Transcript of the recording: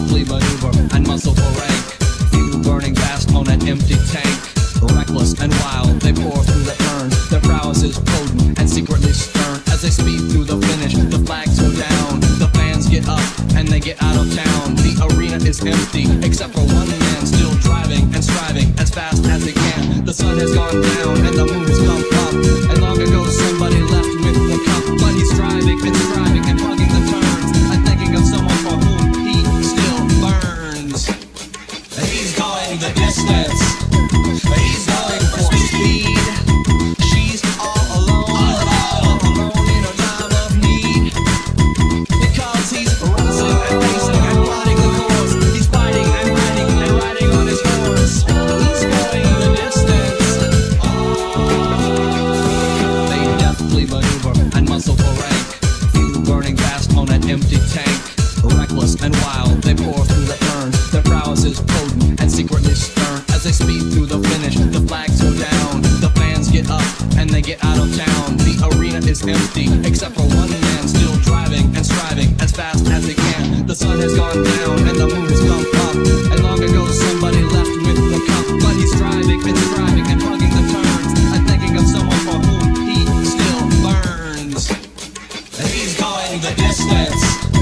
deftly maneuver and muscle for rank. Fuel burning fast on an empty tank. Reckless and wild, they pour through the turns. Their prowess is potent and secretly stern. As they speed through the finish, the flags go down. The fans get up and they get out of town. The arena is empty, except for one man still driving and striving as fast as he can. The sun has gone down and the moon has come up. And long ago and wild, they pour they speed through the finish. The flags go down, the fans get up, and they get out of town. The arena is empty, except for one man still driving and striving as fast as he can. The sun has gone down, and the moon has come up. And long ago, somebody left with the cup, but he's driving and striving and plugging the turns and thinking of someone for whom he still burns. And he's going the distance.